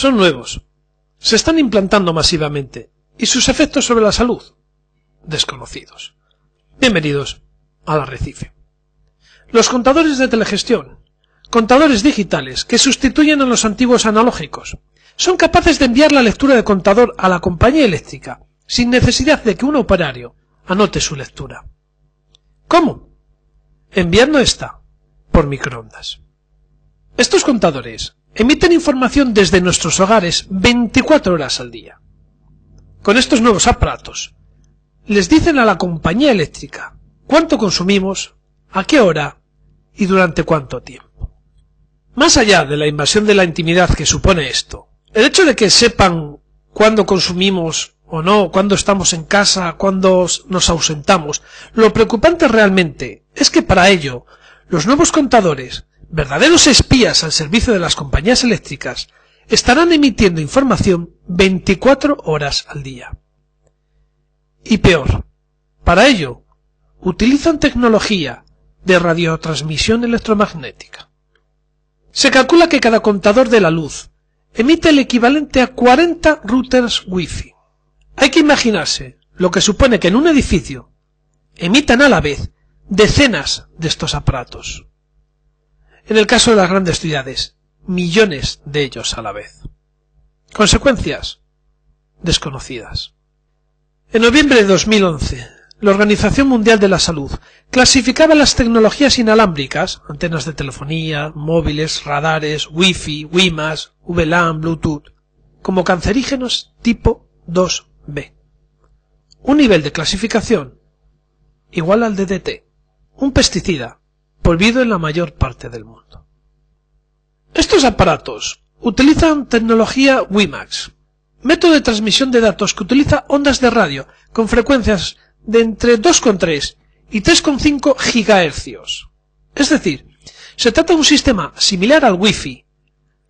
son nuevos, se están implantando masivamente y sus efectos sobre la salud desconocidos. Bienvenidos al arrecife. Los contadores de telegestión, contadores digitales que sustituyen a los antiguos analógicos, son capaces de enviar la lectura de contador a la compañía eléctrica sin necesidad de que un operario anote su lectura. ¿Cómo? Enviando esta por microondas. Estos contadores emiten información desde nuestros hogares 24 horas al día. Con estos nuevos aparatos, les dicen a la compañía eléctrica cuánto consumimos, a qué hora y durante cuánto tiempo. Más allá de la invasión de la intimidad que supone esto, el hecho de que sepan cuándo consumimos o no, cuándo estamos en casa, cuándo nos ausentamos, lo preocupante realmente es que para ello los nuevos contadores, verdaderos espías al servicio de las compañías eléctricas, estarán emitiendo información 24 horas al día. Y peor, para ello, utilizan tecnología de radiotransmisión electromagnética. Se calcula que cada contador de la luz emite el equivalente a 40 routers Wi-Fi. Hay que imaginarse lo que supone que en un edificio emitan a la vez decenas de estos aparatos. En el caso de las grandes ciudades, millones de ellos a la vez. Consecuencias desconocidas. En noviembre de 2011, la Organización Mundial de la Salud clasificaba las tecnologías inalámbricas, antenas de telefonía, móviles, radares, Wi-Fi, WiMAS, VLAN, Bluetooth, como cancerígenos tipo 2B. Un nivel de clasificación igual al DDT, un pesticida prohibido en la mayor parte del mundo. Estos aparatos utilizan tecnología WiMAX, método de transmisión de datos que utiliza ondas de radio con frecuencias de entre 2,3 y 3,5 GHz. Es decir, se trata de un sistema similar al Wi-Fi,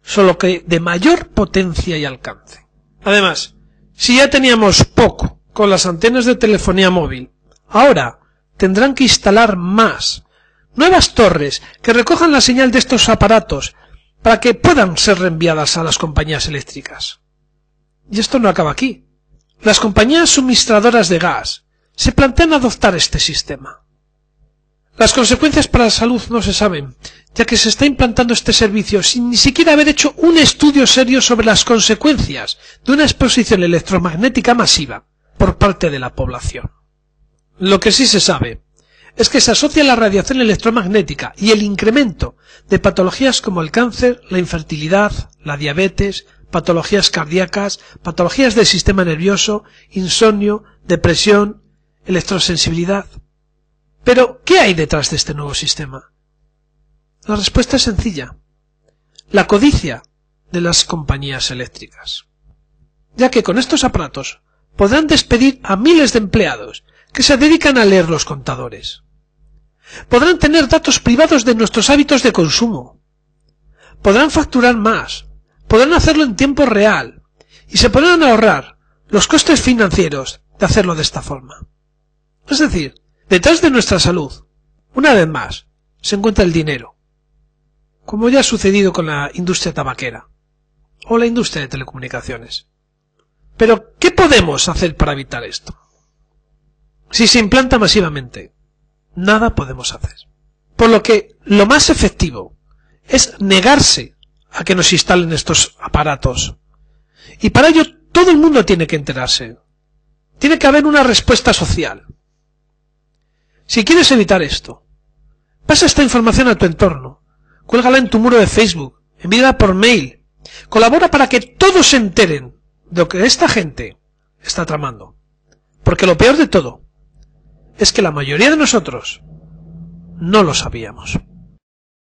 solo que de mayor potencia y alcance. Además, si ya teníamos poco con las antenas de telefonía móvil, ahora tendrán que instalar más, nuevas torres que recojan la señal de estos aparatos para que puedan ser reenviadas a las compañías eléctricas. Y esto no acaba aquí. Las compañías suministradoras de gas se plantean adoptar este sistema. Las consecuencias para la salud no se saben, ya que se está implantando este servicio sin ni siquiera haber hecho un estudio serio sobre las consecuencias de una exposición electromagnética masiva por parte de la población. Lo que sí se sabe es que se asocia la radiación electromagnética y el incremento de patologías como el cáncer, la infertilidad, la diabetes, patologías cardíacas, patologías del sistema nervioso, insomnio, depresión, electrosensibilidad. Pero, ¿qué hay detrás de este nuevo sistema? La respuesta es sencilla. La codicia de las compañías eléctricas. Ya que con estos aparatos podrán despedir a miles de empleados que se dedican a leer los contadores. Podrán tener datos privados de nuestros hábitos de consumo. Podrán facturar más. Podrán hacerlo en tiempo real. Y se podrán ahorrar los costes financieros de hacerlo de esta forma. Es decir, detrás de nuestra salud, una vez más, se encuentra el dinero, como ya ha sucedido con la industria tabaquera o la industria de telecomunicaciones. Pero, ¿qué podemos hacer para evitar esto? Si se implanta masivamente, nada podemos hacer. Por lo que lo más efectivo es negarse a que nos instalen estos aparatos. Y para ello todo el mundo tiene que enterarse. Tiene que haber una respuesta social. Si quieres evitar esto, pasa esta información a tu entorno, cuélgala en tu muro de Facebook, envíala por mail, colabora para que todos se enteren de lo que esta gente está tramando. Porque lo peor de todo es que la mayoría de nosotros no lo sabíamos.